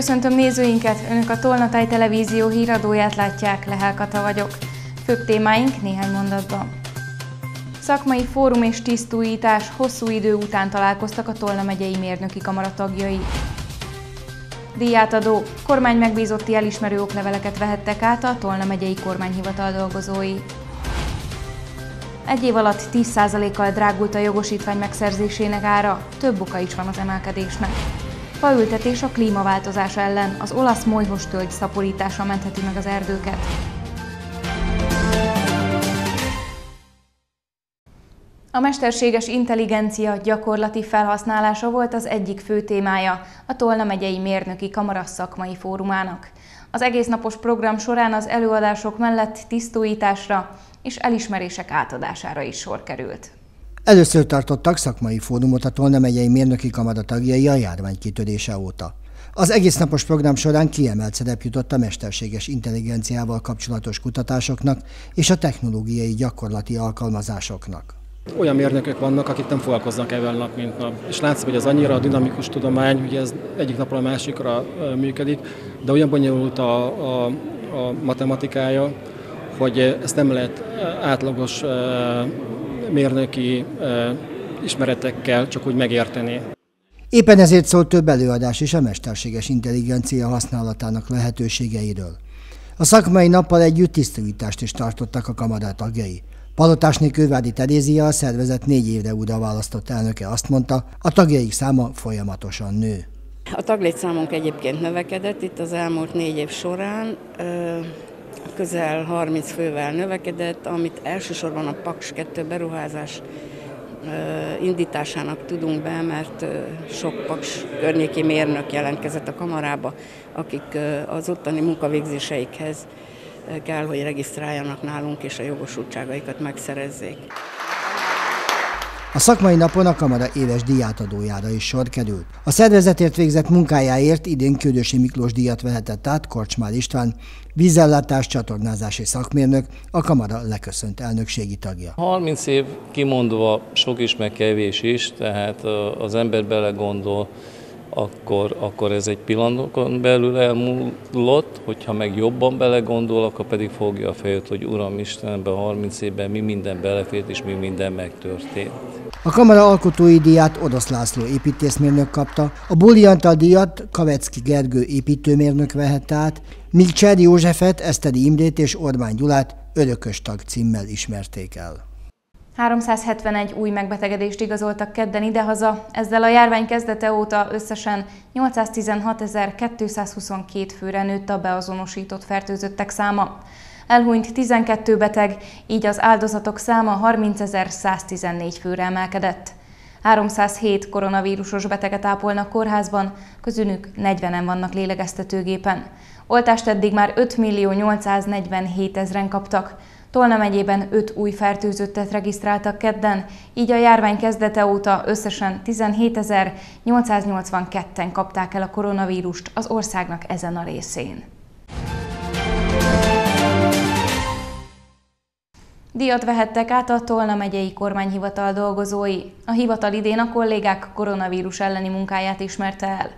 Köszöntöm nézőinket, Önök a Tolnatáj Televízió híradóját látják, Lehel Kata vagyok. Főbb témáink néhány mondatban. Szakmai fórum és tisztújítás hosszú idő után találkoztak a Tolna megyei mérnöki kamara tagjai. Díjátadó, kormány megbízotti elismerő okleveleket vehettek át a Tolna megyei kormányhivatal dolgozói. Egy év alatt 10%-kal drágult a jogosítvány megszerzésének ára, több oka is van az emelkedésnek. Faültetés a klímaváltozás ellen, az olasz molyhos tölgy szaporítása mentheti meg az erdőket. A mesterséges intelligencia gyakorlati felhasználása volt az egyik fő témája a Tolna megyei mérnöki kamara szakmai fórumának. Az egész napos program során az előadások mellett tisztújításra és elismerések átadására is sor került. Először tartottak szakmai fórumot a Tolna mérnöki kamara tagjai a járvány kitörése óta. Az egész napos program során kiemelt szerep jutott a mesterséges intelligenciával kapcsolatos kutatásoknak és a technológiai gyakorlati alkalmazásoknak. Olyan mérnökök vannak, akik nem foglalkoznak ezzel nap, mint nap. És látszik, hogy ez annyira a dinamikus tudomány, hogy ez egyik napról a másikra működik, de olyan bonyolult a, a, a matematikája, hogy ezt nem lehet átlagos mérnöki ismeretekkel csak úgy megérteni. Éppen ezért szólt több előadás is a mesterséges intelligencia használatának lehetőségeiről. A szakmai nappal együtt tisztújítást is tartottak a kamarát tagjai. Palotásné Kővádi Terézia, a szervezet négy évre újra választott elnöke azt mondta, a tagjaik száma folyamatosan nő. A taglétszámunk egyébként növekedett itt az elmúlt négy év során közel 30 fővel növekedett, amit elsősorban a Paks 2 beruházás indításának tudunk be, mert sok Paks környéki mérnök jelentkezett a kamarába, akik az ottani munkavégzéseikhez kell, hogy regisztráljanak nálunk, és a jogosultságaikat megszerezzék. A szakmai napon a kamara éves díjátadójára is sor került. A szervezetért végzett munkájáért idén Küldösi Miklós díjat vehetett át Korcsmár István, vízellátás csatornázási szakmérnök, a kamara leköszönt elnökségi tagja. 30 év kimondva sok is, meg kevés is, tehát az ember belegondol, akkor, akkor ez egy pillanatokon belül elmúlott, hogyha meg jobban belegondol, akkor pedig fogja a fejét, hogy Uram Istenben 30 évben mi minden belefért, és mi minden megtörtént. A kamera alkotói díját Odosz László építészmérnök kapta, a Bulliantal díjat Kavecki Gergő építőmérnök vehette át, míg Cser Józsefet, Eszteri Imrét és Orbán Gyulát örökös tag címmel ismerték el. 371 új megbetegedést igazoltak kedden idehaza, ezzel a járvány kezdete óta összesen 816.222 főre nőtt a beazonosított fertőzöttek száma. Elhunyt 12 beteg, így az áldozatok száma 30.114 főre emelkedett. 307 koronavírusos beteget ápolnak kórházban, közülük 40-en vannak lélegeztetőgépen. Oltást eddig már 5 millió 847 ezren kaptak. Tolna megyében 5 új fertőzöttet regisztráltak kedden, így a járvány kezdete óta összesen 17.882-en kapták el a koronavírust az országnak ezen a részén. Díjat vehettek át a Tolna megyei kormányhivatal dolgozói. A hivatal idén a kollégák koronavírus elleni munkáját ismerte el.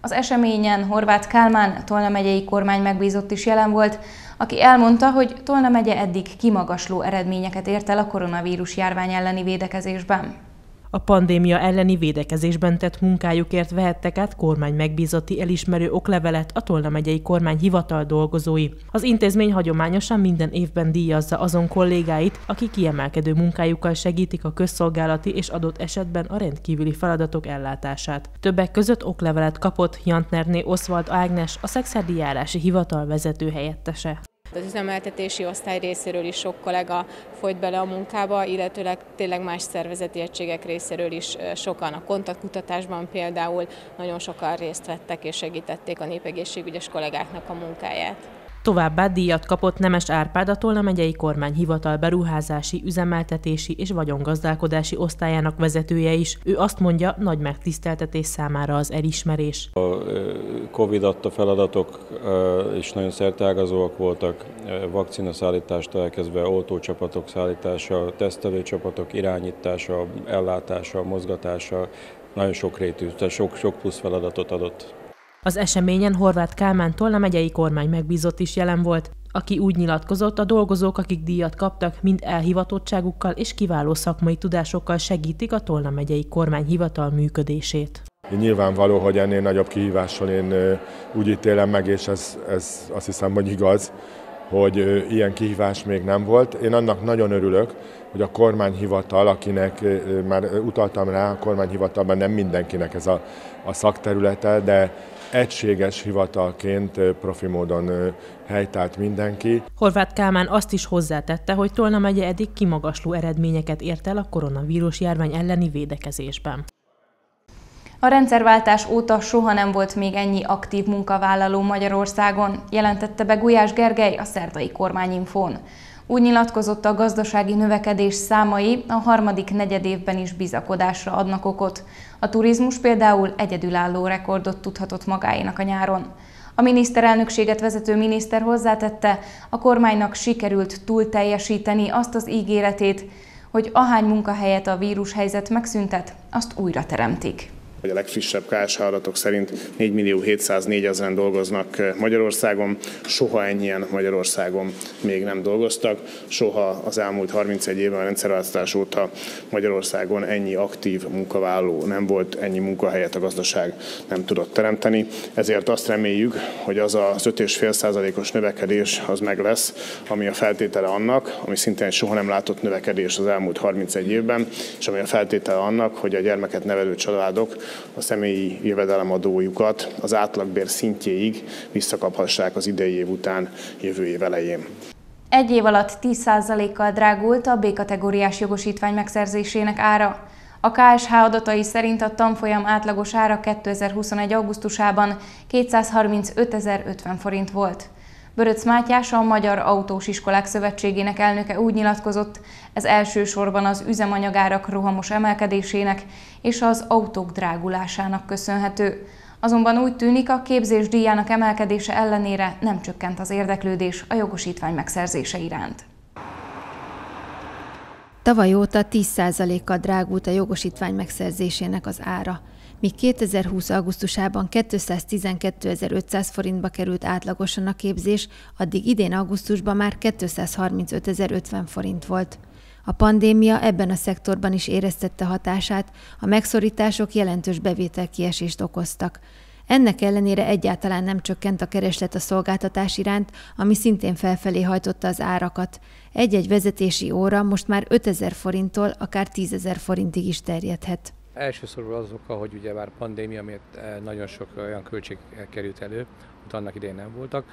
Az eseményen Horváth Kálmán, Tolna megyei kormány megbízott is jelen volt, aki elmondta, hogy Tolna megye eddig kimagasló eredményeket ért el a koronavírus járvány elleni védekezésben. A pandémia elleni védekezésben tett munkájukért vehettek át kormány megbízati elismerő oklevelet a Tolna megyei kormány hivatal dolgozói. Az intézmény hagyományosan minden évben díjazza azon kollégáit, akik kiemelkedő munkájukkal segítik a közszolgálati és adott esetben a rendkívüli feladatok ellátását. Többek között oklevelet kapott Jantnerné Oswald Ágnes, a Szexádi járási hivatal vezető helyettese. Az üzemeltetési osztály részéről is sok kollega folyt bele a munkába, illetőleg tényleg más szervezeti egységek részéről is sokan a kontaktkutatásban például nagyon sokan részt vettek és segítették a népegészségügyes kollégáknak a munkáját. Továbbá díjat kapott Nemes Árpád a Tolna megyei kormányhivatal beruházási, üzemeltetési és vagyongazdálkodási osztályának vezetője is. Ő azt mondja, nagy megtiszteltetés számára az elismerés. A Covid adta feladatok is nagyon szertágazóak voltak, vakcinaszállítástól elkezdve oltócsapatok szállítása, tesztelőcsapatok irányítása, ellátása, mozgatása, nagyon sok rétű, tehát sok, sok plusz feladatot adott. Az eseményen Horváth Kálmán Tolna megyei kormány megbízott is jelen volt, aki úgy nyilatkozott, a dolgozók, akik díjat kaptak, mind elhivatottságukkal és kiváló szakmai tudásokkal segítik a Tolna megyei kormányhivatal működését. Nyilvánvaló, hogy ennél nagyobb kihívással én úgy ítélem meg, és ez, ez azt hiszem, hogy igaz, hogy ilyen kihívás még nem volt. Én annak nagyon örülök, hogy a kormányhivatal, akinek már utaltam rá, a kormányhivatalban nem mindenkinek ez a, a szakterülete, de egységes hivatalként profi módon helytált mindenki. Horváth Kálmán azt is hozzátette, hogy Tolna megye eddig kimagasló eredményeket ért el a koronavírus járvány elleni védekezésben. A rendszerváltás óta soha nem volt még ennyi aktív munkavállaló Magyarországon, jelentette be Gulyás Gergely a szerdai kormányinfón. Úgy nyilatkozott a gazdasági növekedés számai a harmadik negyedévben is bizakodásra adnak okot. A turizmus például egyedülálló rekordot tudhatott magáénak a nyáron. A miniszterelnökséget vezető miniszter hozzátette, a kormánynak sikerült túl teljesíteni azt az ígéretét, hogy ahány munkahelyet a vírushelyzet megszüntet, azt újra teremtik hogy a legfrissebb KSH adatok szerint 4 millió 704 ezeren dolgoznak eh, Magyarországon. Soha ennyien Magyarországon még nem dolgoztak. Soha az elmúlt 31 évben a rendszerváltozás óta Magyarországon ennyi aktív munkavállaló nem volt, ennyi munkahelyet a gazdaság nem tudott teremteni. Ezért azt reméljük, hogy az az 5,5%-os növekedés az meg lesz, ami a feltétele annak, ami szintén soha nem látott növekedés az elmúlt 31 évben, és ami a feltétele annak, hogy a gyermeket nevelő családok a személyi jövedelemadójukat az átlagbér szintjéig visszakaphassák az idei év után jövő év elején. Egy év alatt 10%-kal drágult a B-kategóriás jogosítvány megszerzésének ára. A KSH adatai szerint a tanfolyam átlagos ára 2021. augusztusában 235.050 forint volt. Böröc Mátyás, a Magyar Autós Iskolák Szövetségének elnöke úgy nyilatkozott, ez elsősorban az üzemanyagárak rohamos emelkedésének és az autók drágulásának köszönhető. Azonban úgy tűnik, a képzés díjának emelkedése ellenére nem csökkent az érdeklődés a jogosítvány megszerzése iránt. Tavaly óta 10%-kal drágult a jogosítvány megszerzésének az ára míg 2020. augusztusában 212.500 forintba került átlagosan a képzés, addig idén augusztusban már 235.050 forint volt. A pandémia ebben a szektorban is éreztette hatását, a megszorítások jelentős bevételkiesést okoztak. Ennek ellenére egyáltalán nem csökkent a kereslet a szolgáltatás iránt, ami szintén felfelé hajtotta az árakat. Egy-egy vezetési óra most már 5000 forinttól akár 10.000 forintig is terjedhet. Elsősorban az oka, hogy ugye már pandémia miatt eh, nagyon sok olyan költség került elő, amit annak idején nem voltak.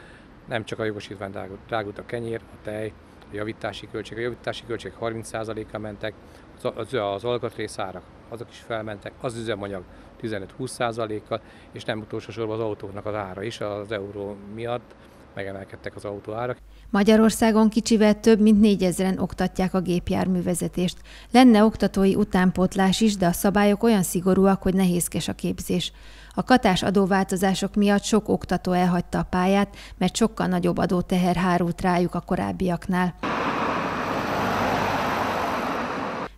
Nem csak a jogosítvány drágult a kenyér, a tej, a javítási költség. A javítási költség 30%-a mentek, az, az, az alkatrészárak, azok is felmentek, az üzemanyag 15-20%-kal, és nem utolsó sorban az autóknak az ára is az euró miatt megemelkedtek az autóárak. Magyarországon kicsivel több mint négyezeren oktatják a gépjárművezetést. Lenne oktatói utánpótlás is, de a szabályok olyan szigorúak, hogy nehézkes a képzés. A katás adóváltozások miatt sok oktató elhagyta a pályát, mert sokkal nagyobb adóteher hárult rájuk a korábbiaknál.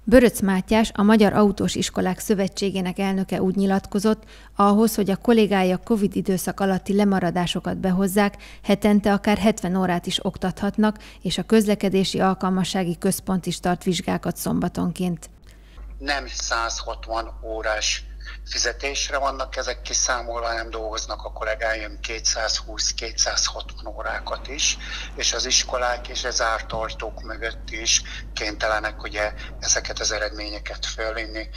Böröc Mátyás, a Magyar Autós Iskolák Szövetségének elnöke úgy nyilatkozott, ahhoz, hogy a kollégája Covid időszak alatti lemaradásokat behozzák, hetente akár 70 órát is oktathatnak, és a közlekedési alkalmassági központ is tart vizsgákat szombatonként. Nem 160 órás fizetésre vannak ezek kiszámolva, nem dolgoznak a kollégáim 220-260 órákat is, és az iskolák és az zárt ajtók mögött is kénytelenek ugye ezeket az eredményeket fölvinni.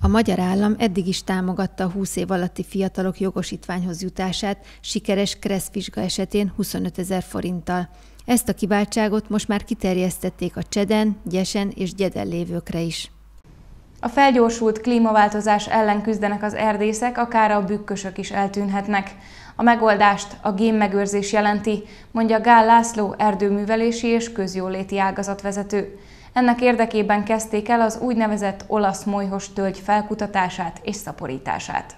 A magyar állam eddig is támogatta a 20 év alatti fiatalok jogosítványhoz jutását, sikeres kresszvizsga esetén 25 ezer forinttal. Ezt a kiváltságot most már kiterjesztették a Cseden, Gyesen és Gyeden lévőkre is. A felgyorsult klímaváltozás ellen küzdenek az erdészek, akár a bükkösök is eltűnhetnek. A megoldást a génmegőrzés jelenti, mondja Gál László erdőművelési és közjóléti ágazatvezető. Ennek érdekében kezdték el az úgynevezett olasz molyhos tölgy felkutatását és szaporítását.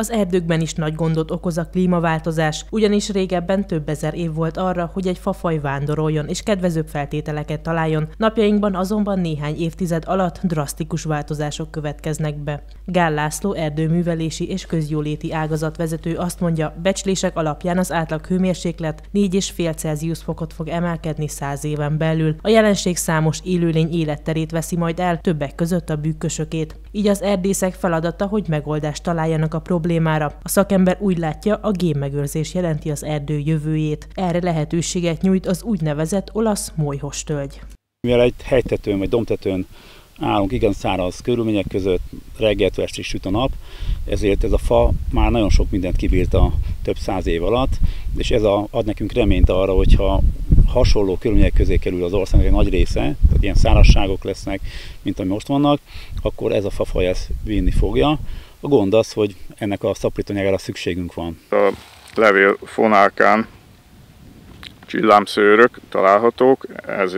Az erdőkben is nagy gondot okoz a klímaváltozás, ugyanis régebben több ezer év volt arra, hogy egy fafaj vándoroljon és kedvezőbb feltételeket találjon, napjainkban azonban néhány évtized alatt drasztikus változások következnek be. Gál László erdőművelési és közjóléti ágazatvezető azt mondja, becslések alapján az átlag hőmérséklet 4,5 Celsius fokot fog emelkedni száz éven belül. A jelenség számos élőlény életterét veszi majd el, többek között a bükkösökét. Így az erdészek feladata, hogy megoldást találjanak a problémára. A szakember úgy látja, a gémmegőrzés jelenti az erdő jövőjét. Erre lehetőséget nyújt az úgynevezett olasz molyhostölgy. Mivel egy hegytetőn vagy domtetőn állunk igen száraz körülmények között, reggeltől estig süt a nap, ezért ez a fa már nagyon sok mindent kibírt a több száz év alatt, és ez a, ad nekünk reményt arra, hogyha hasonló körülmények közé kerül az országnak egy nagy része, tehát ilyen szárazságok lesznek, mint ami most vannak, akkor ez a fafaj ezt vinni fogja. A gond az, hogy ennek a szaporítóanyagára szükségünk van. A levél fonálkán csillámszőrök találhatók, ez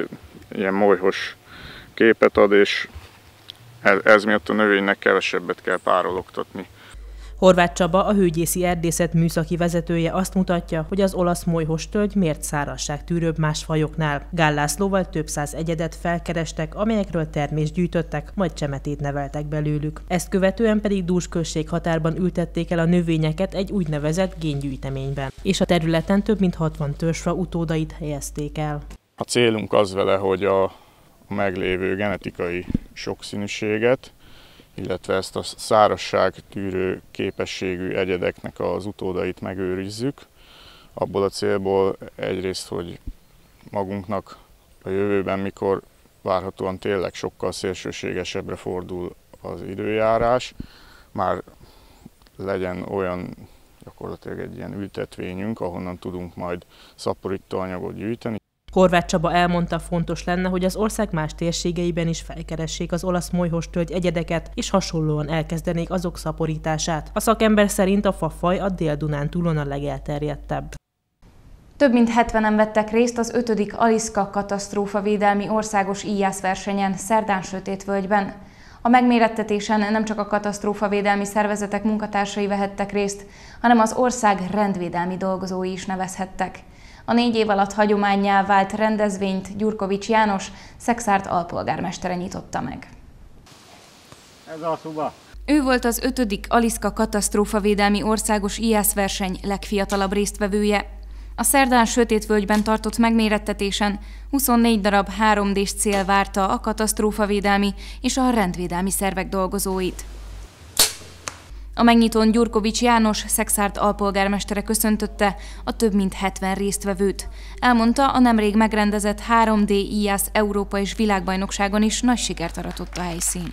ilyen molyhos képet ad, és ez, ez miatt a növénynek kevesebbet kell párologtatni. Horváth Csaba, a hőgyészi erdészet műszaki vezetője azt mutatja, hogy az olasz molyhos tölgy miért tűrőbb más fajoknál. Gál Lászlóval több száz egyedet felkerestek, amelyekről termést gyűjtöttek, majd csemetét neveltek belőlük. Ezt követően pedig Dús község határban ültették el a növényeket egy úgynevezett géngyűjteményben, és a területen több mint 60 törzsfa utódait helyezték el. A célunk az vele, hogy a meglévő genetikai sokszínűséget, illetve ezt a szárasság tűrő képességű egyedeknek az utódait megőrizzük. Abból a célból egyrészt, hogy magunknak a jövőben, mikor várhatóan tényleg sokkal szélsőségesebbre fordul az időjárás, már legyen olyan gyakorlatilag egy ilyen ültetvényünk, ahonnan tudunk majd szaporító anyagot gyűjteni. Horváth Csaba elmondta, fontos lenne, hogy az ország más térségeiben is felkeressék az olasz molyhos tölgy egyedeket, és hasonlóan elkezdenék azok szaporítását. A szakember szerint a fafaj a Dél-Dunán túlon a legelterjedtebb. Több mint 70-en vettek részt az 5. Aliszka katasztrófavédelmi országos íjász versenyen Szerdán Sötétvölgyben. A megmérettetésen nem csak a katasztrófavédelmi szervezetek munkatársai vehettek részt, hanem az ország rendvédelmi dolgozói is nevezhettek. A négy év alatt hagyományjá vált rendezvényt Gyurkovics János, Szexárt alpolgármestere nyitotta meg. Ez a szuba. Ő volt az ötödik Aliszka katasztrófavédelmi országos IASZ verseny legfiatalabb résztvevője. A szerdán Sötétvölgyben tartott megmérettetésen 24 darab 3D-s cél várta a katasztrófavédelmi és a rendvédelmi szervek dolgozóit. A megnyitón Gyurkovics János, Szexárt alpolgármestere köszöntötte a több mint 70 résztvevőt. Elmondta, a nemrég megrendezett 3D IAS Európa és világbajnokságon is nagy sikert aratott a helyszín.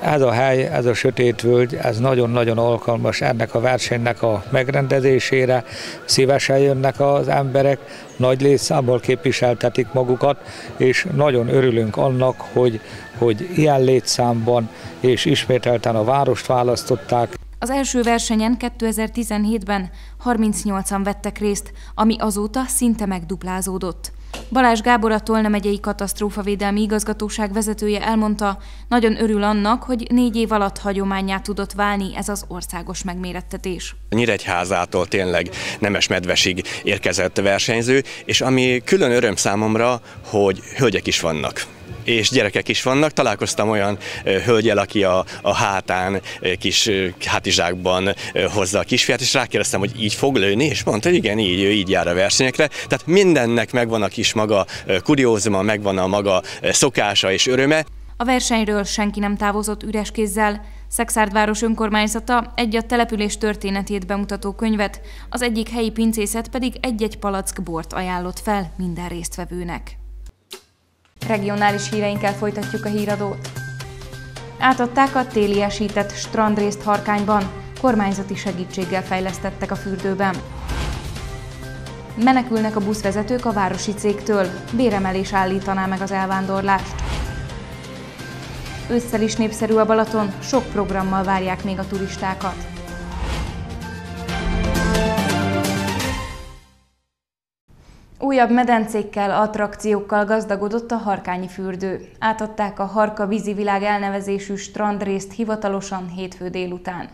Ez a hely, ez a sötét völgy, ez nagyon-nagyon alkalmas ennek a versenynek a megrendezésére. Szívesen jönnek az emberek, nagy létszámból képviseltetik magukat, és nagyon örülünk annak, hogy, hogy ilyen létszámban és ismételten a várost választották. Az első versenyen 2017-ben 38-an vettek részt, ami azóta szinte megduplázódott. Balázs Gábor a Tolna megyei katasztrófavédelmi igazgatóság vezetője elmondta, nagyon örül annak, hogy négy év alatt hagyományá tudott válni ez az országos megmérettetés. Nyíregyházától tényleg Nemes Medvesig érkezett versenyző, és ami külön öröm számomra, hogy hölgyek is vannak és gyerekek is vannak. Találkoztam olyan hölgyel, aki a, a hátán kis hátizsákban hozza a kisfiát, és rákérdeztem, hogy így fog lőni, és mondta, hogy igen, így, így jár a versenyekre. Tehát mindennek megvan a kis maga kuriózuma, megvan a maga szokása és öröme. A versenyről senki nem távozott üres kézzel. Szexárdváros önkormányzata egy a település történetét bemutató könyvet, az egyik helyi pincészet pedig egy-egy palack bort ajánlott fel minden résztvevőnek. Regionális híreinkkel folytatjuk a híradót. Átadták a téliesített strandrészt Harkányban, kormányzati segítséggel fejlesztettek a fürdőben. Menekülnek a buszvezetők a városi cégtől, béremelés állítaná meg az elvándorlást. Ősszel is népszerű a Balaton, sok programmal várják még a turistákat. Újabb medencékkel, attrakciókkal gazdagodott a Harkányi fürdő. Átadták a Harka vízivilág elnevezésű strandrészt hivatalosan hétfő délután.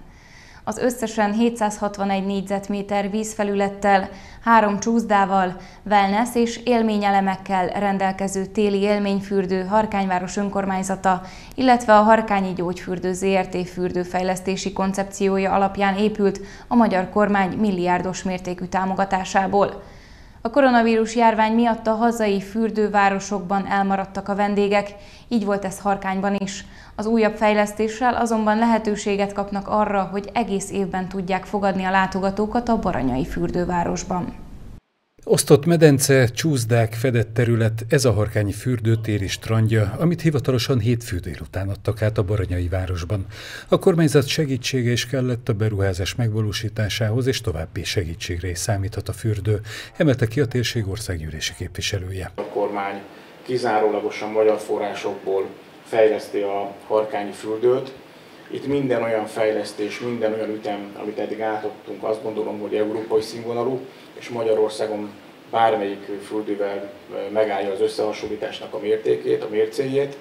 az összesen 761 négyzetméter vízfelülettel, három csúszdával, wellness és élményelemekkel rendelkező téli élményfürdő Harkányváros önkormányzata, illetve a Harkányi Gyógyfürdő ZRT fürdőfejlesztési koncepciója alapján épült a magyar kormány milliárdos mértékű támogatásából. A koronavírus járvány miatt a hazai fürdővárosokban elmaradtak a vendégek, így volt ez Harkányban is. Az újabb fejlesztéssel azonban lehetőséget kapnak arra, hogy egész évben tudják fogadni a látogatókat a Baranyai fürdővárosban. Osztott medence, csúszdák, fedett terület, ez a harkányi fürdőtér és strandja, amit hivatalosan hétfő délután adtak át a Baranyai városban. A kormányzat segítsége is kellett a beruházás megvalósításához, és további segítségre is számíthat a fürdő, emelte ki a térség országgyűlési képviselője. A kormány kizárólagosan magyar forrásokból fejleszti a harkányi fürdőt. Itt minden olyan fejlesztés, minden olyan ütem, amit eddig átadtunk, azt gondolom, hogy európai színvonalú, és Magyarországon bármelyik fürdővel megállja az összehasonlításnak a mértékét, a mércéjét.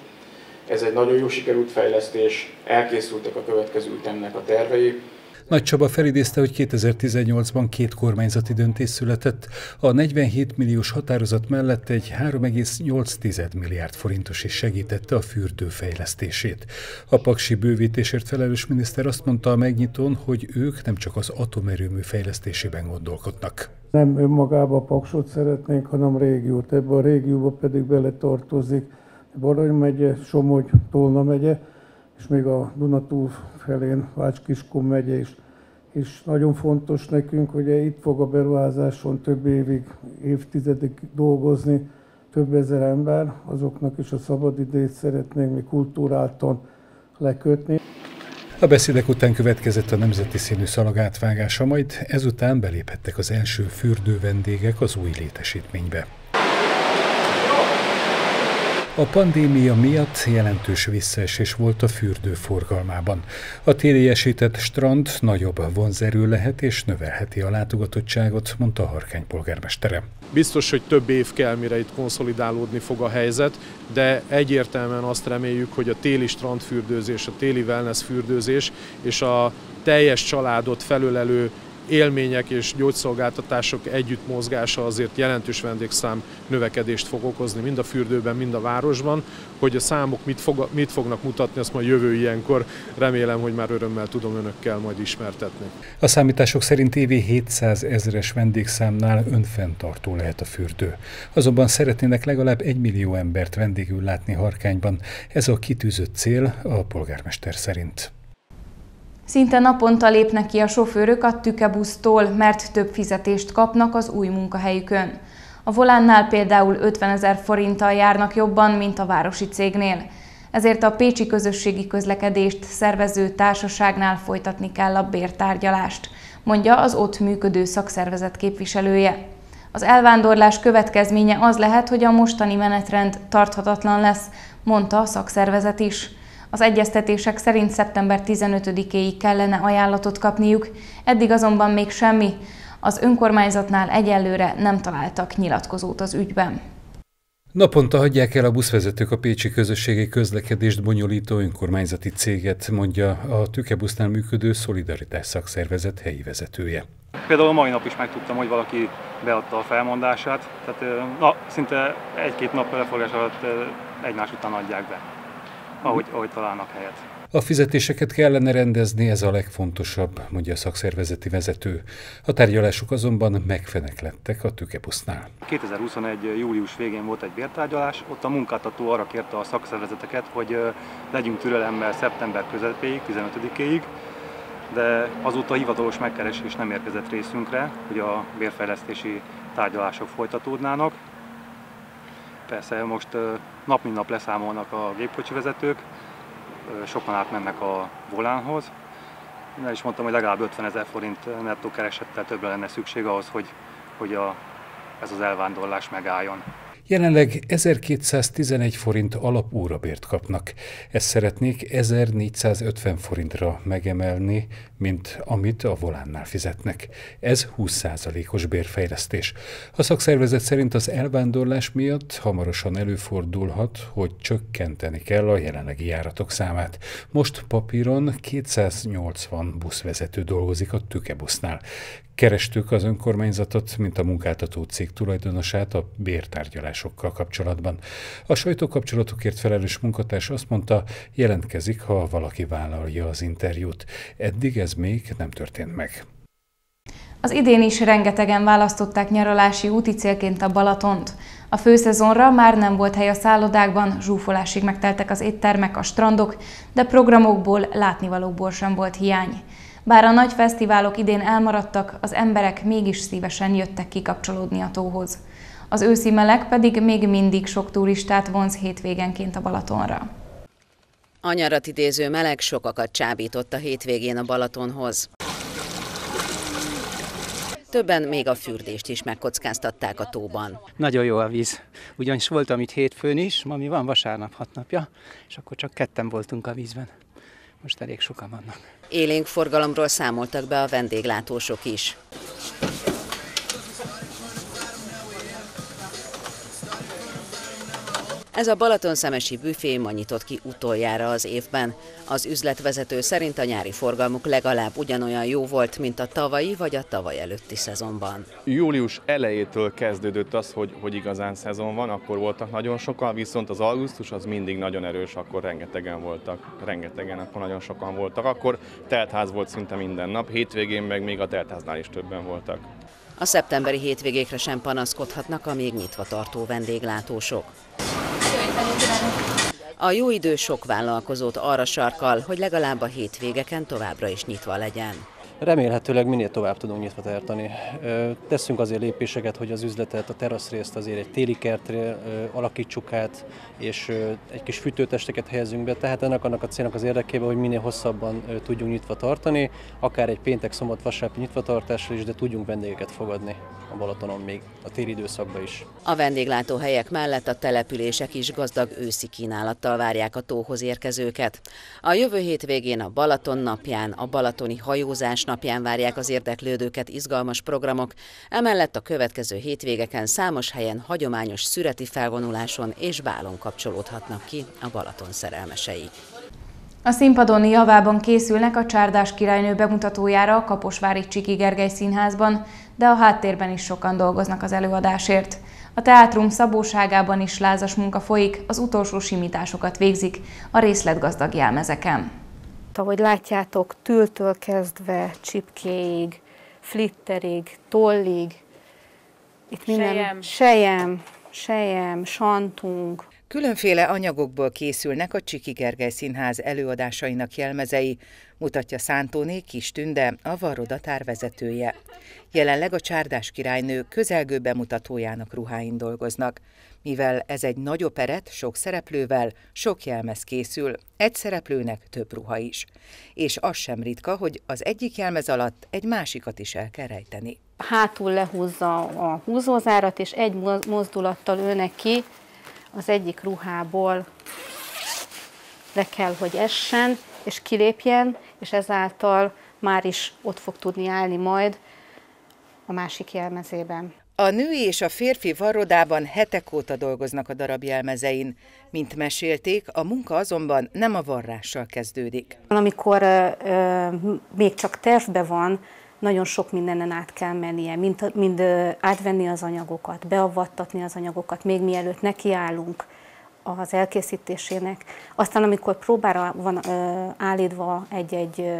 Ez egy nagyon jó sikerült fejlesztés, elkészültek a következő ütemnek a tervei, nagy Csaba felidézte, hogy 2018-ban két kormányzati döntés született, a 47 milliós határozat mellett egy 3,8 milliárd forintos is segítette a fürdő fejlesztését. A paksi bővítésért felelős miniszter azt mondta a megnyitón, hogy ők nem csak az atomerőmű fejlesztésében gondolkodnak. Nem önmagába Paksot szeretnénk, hanem régiót. Ebbe a régióba pedig bele tartozik Barany megye, Somogy, Tolna megye, és még a Dunatúl felén Vács-Kiskun megye is. És nagyon fontos nekünk, hogy itt fog a beruházáson több évig, évtizedig dolgozni, több ezer ember, azoknak is a szabadidőt szeretnénk mi kultúráltan lekötni. A beszédek után következett a nemzeti színű szalag átvágása, majd ezután beléphettek az első fürdő vendégek az új létesítménybe. A pandémia miatt jelentős visszaesés volt a fürdő forgalmában. A téliesített strand nagyobb vonzerő lehet és növelheti a látogatottságot, mondta a Harkány polgármestere. Biztos, hogy több év kell, mire itt konszolidálódni fog a helyzet, de egyértelműen azt reméljük, hogy a téli strandfürdőzés, a téli wellness fürdőzés és a teljes családot felölelő élmények és gyógyszolgáltatások együtt mozgása azért jelentős vendégszám növekedést fog okozni mind a fürdőben, mind a városban. Hogy a számok mit, fog, mit fognak mutatni, azt majd jövő ilyenkor remélem, hogy már örömmel tudom önökkel majd ismertetni. A számítások szerint évi 700 ezeres vendégszámnál önfenntartó lehet a fürdő. Azonban szeretnének legalább egy millió embert vendégül látni Harkányban. Ez a kitűzött cél a polgármester szerint. Szinte naponta lépnek ki a sofőrök a tükebusztól, mert több fizetést kapnak az új munkahelyükön. A volánnál például 50 ezer forinttal járnak jobban, mint a városi cégnél. Ezért a Pécsi Közösségi Közlekedést szervező társaságnál folytatni kell a bértárgyalást, mondja az ott működő szakszervezet képviselője. Az elvándorlás következménye az lehet, hogy a mostani menetrend tarthatatlan lesz, mondta a szakszervezet is. Az egyeztetések szerint szeptember 15-éig kellene ajánlatot kapniuk, eddig azonban még semmi. Az önkormányzatnál egyelőre nem találtak nyilatkozót az ügyben. Naponta hagyják el a buszvezetők a Pécsi közösségi közlekedést bonyolító önkormányzati céget, mondja a Tükebusznál működő Szolidaritás szakszervezet helyi vezetője. Például a mai nap is megtudtam, hogy valaki beadta a felmondását, tehát na, szinte egy-két nap leforgás alatt egymás után adják be ahogy, ahogy találnak helyet. A fizetéseket kellene rendezni, ez a legfontosabb, mondja a szakszervezeti vezető. A tárgyalások azonban megfeneklettek a tükepusznál. 2021. július végén volt egy bértárgyalás, ott a munkáltató arra kérte a szakszervezeteket, hogy legyünk türelemmel szeptember közepéig, 15-éig, de azóta hivatalos megkeresés nem érkezett részünkre, hogy a bérfejlesztési tárgyalások folytatódnának. Persze most nap mint nap leszámolnak a gépkocsi vezetők, sokan átmennek a volánhoz. Én is mondtam, hogy legalább 50 ezer forint nettó keresettel többre lenne szükség ahhoz, hogy, hogy a, ez az elvándorlás megálljon. Jelenleg 1211 forint alapórabért kapnak. Ezt szeretnék 1450 forintra megemelni, mint amit a volánnál fizetnek. Ez 20%-os bérfejlesztés. A szakszervezet szerint az elvándorlás miatt hamarosan előfordulhat, hogy csökkenteni kell a jelenlegi járatok számát. Most papíron 280 buszvezető dolgozik a Tükebusznál. Kerestük az önkormányzatot, mint a munkáltató cég tulajdonosát a bértárgyalásokkal kapcsolatban. A sajtókapcsolatokért felelős munkatárs azt mondta, jelentkezik, ha valaki vállalja az interjút. Eddig ez még nem történt meg. Az idén is rengetegen választották nyaralási úti célként a Balatont. A főszezonra már nem volt hely a szállodákban, zsúfolásig megteltek az éttermek, a strandok, de programokból, látnivalókból sem volt hiány. Bár a nagy fesztiválok idén elmaradtak, az emberek mégis szívesen jöttek kikapcsolódni a tóhoz. Az őszi meleg pedig még mindig sok turistát vonz hétvégenként a Balatonra. A nyarat idéző meleg sokakat csábított a hétvégén a Balatonhoz. Többen még a fürdést is megkockáztatták a tóban. Nagyon jó a víz. Ugyanis voltam itt hétfőn is, ma mi van vasárnap hat napja, és akkor csak ketten voltunk a vízben. Most elég sokan vannak. Élénk forgalomról számoltak be a vendéglátósok is. Ez a Balatonszemesi büfé ma nyitott ki utoljára az évben. Az üzletvezető szerint a nyári forgalmuk legalább ugyanolyan jó volt, mint a tavalyi vagy a tavaly előtti szezonban. Július elejétől kezdődött az, hogy, hogy igazán szezon van, akkor voltak nagyon sokan, viszont az augusztus az mindig nagyon erős, akkor rengetegen voltak, rengetegen, akkor nagyon sokan voltak. Akkor teltház volt szinte minden nap, hétvégén meg még a teltháznál is többen voltak. A szeptemberi hétvégékre sem panaszkodhatnak a még nyitva tartó vendéglátósok. A jó idő sok vállalkozót arra sarkal, hogy legalább a hétvégeken továbbra is nyitva legyen. Remélhetőleg minél tovább tudunk nyitva tartani. Teszünk azért lépéseket, hogy az üzletet, a teraszrészt azért egy téli kertre alakítsuk át, és egy kis fűtőtesteket helyezünk be, tehát ennek annak a célnak az érdekében, hogy minél hosszabban tudjunk nyitva tartani, akár egy péntek, szombat, vasárnapi nyitvatartással is, de tudjunk vendégeket fogadni a Balatonon még a téli időszakban is. A vendéglátóhelyek mellett a települések is gazdag őszi kínálattal várják a tóhoz érkezőket. A jövő hétvégén a Balaton napján, a balatoni hajózás napján várják az érdeklődőket izgalmas programok, emellett a következő hétvégeken számos helyen hagyományos szüreti felvonuláson és bálon kapcsolódhatnak ki a Balaton szerelmesei. A színpadon javában készülnek a Csárdás királynő bemutatójára a Kaposvári Csiki Gergely Színházban, de a háttérben is sokan dolgoznak az előadásért. A teátrum szabóságában is lázas munka folyik, az utolsó simításokat végzik a részletgazdag jelmezeken. Ahogy látjátok, tültől kezdve csipkéig, flitterig, tollig, itt minden sejem, sejem, sejem santunk, Különféle anyagokból készülnek a Csiki Gergely Színház előadásainak jelmezei, mutatja Szántóné Kis Tünde, a Varroda tárvezetője. Jelenleg a Csárdás királynő közelgő bemutatójának ruháin dolgoznak. Mivel ez egy nagy operet, sok szereplővel, sok jelmez készül, egy szereplőnek több ruha is. És az sem ritka, hogy az egyik jelmez alatt egy másikat is el kell rejteni. Hátul lehúzza a húzózárat, és egy mozdulattal őnek ki, az egyik ruhából le kell, hogy essen, és kilépjen, és ezáltal már is ott fog tudni állni majd a másik jelmezében. A női és a férfi varrodában hetek óta dolgoznak a darab jelmezein. Mint mesélték, a munka azonban nem a varrással kezdődik. Amikor ö, ö, még csak tervbe van, nagyon sok mindenen át kell mennie, mind, mind átvenni az anyagokat, beavattatni az anyagokat, még mielőtt nekiállunk az elkészítésének. Aztán, amikor próbára van állítva egy-egy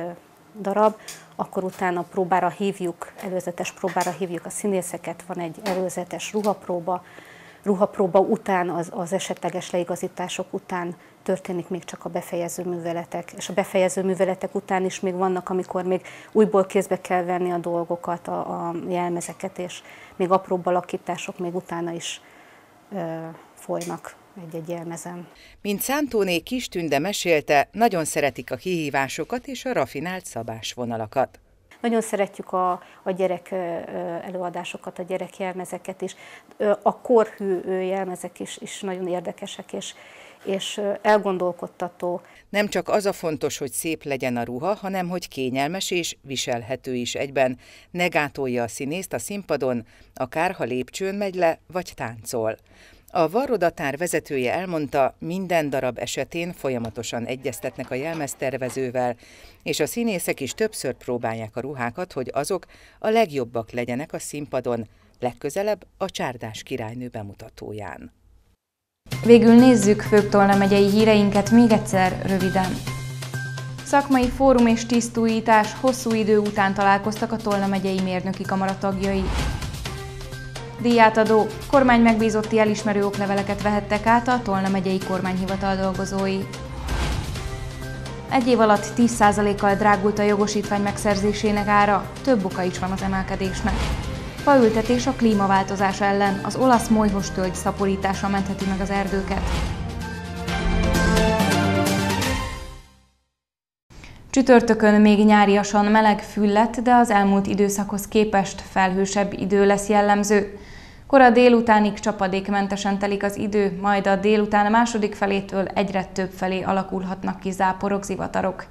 darab, akkor utána próbára hívjuk, előzetes próbára hívjuk a színészeket, van egy előzetes ruhapróba, ruhapróba után, az, az esetleges leigazítások után történik még csak a befejező műveletek, és a befejező műveletek után is még vannak, amikor még újból kézbe kell venni a dolgokat, a, a jelmezeket, és még apróbb alakítások még utána is ö, folynak egy-egy jelmezen. Mint Szántóné Kistünde mesélte, nagyon szeretik a kihívásokat és a rafinált szabásvonalakat. Nagyon szeretjük a, a gyerek előadásokat, a gyerek jelmezeket is. A korhű jelmezek is, is nagyon érdekesek, és, és elgondolkodtató. Nem csak az a fontos, hogy szép legyen a ruha, hanem hogy kényelmes és viselhető is egyben. Ne gátolja a színészt a színpadon, akár ha lépcsőn megy le, vagy táncol. A varrodatár vezetője elmondta, minden darab esetén folyamatosan egyeztetnek a jelmeztervezővel, és a színészek is többször próbálják a ruhákat, hogy azok a legjobbak legyenek a színpadon, legközelebb a Csárdás királynő bemutatóján. Végül nézzük Főktolna megyei híreinket még egyszer röviden. Szakmai fórum és tisztújítás hosszú idő után találkoztak a Tolna megyei mérnöki kamara tagjai. Díjátadó, kormány megbízotti elismerő okleveleket vehettek át a Tolna megyei kormányhivatal dolgozói. Egy év alatt 10%-kal drágult a jogosítvány megszerzésének ára, több oka is van az emelkedésnek. Faültetés a klímaváltozás ellen, az olasz molyhos tölgy szaporítása mentheti meg az erdőket. Csütörtökön még nyáriasan meleg füllet, de az elmúlt időszakhoz képest felhősebb idő lesz jellemző. Kora délutánig csapadékmentesen telik az idő, majd a délután második felétől egyre több felé alakulhatnak ki záporok, zivatarok.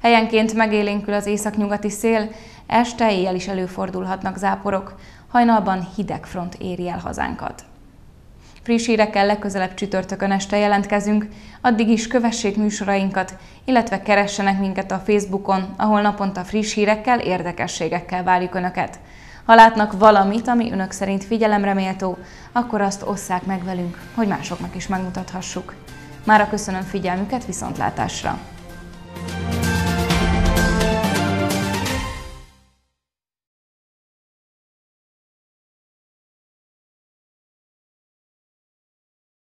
Helyenként megélénkül az északnyugati szél, este éjjel is előfordulhatnak záporok, hajnalban hideg front éri el hazánkat. Friss hírekkel legközelebb csütörtökön este jelentkezünk, addig is kövessék műsorainkat, illetve keressenek minket a Facebookon, ahol naponta friss hírekkel, érdekességekkel várjuk Önöket. Ha látnak valamit, ami Önök szerint figyelemre méltó, akkor azt osszák meg velünk, hogy másoknak is megmutathassuk. Mára köszönöm figyelmüket, viszontlátásra!